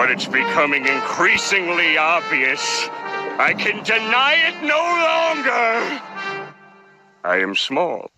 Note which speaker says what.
Speaker 1: But it's becoming increasingly obvious. I can deny it no longer. I am small.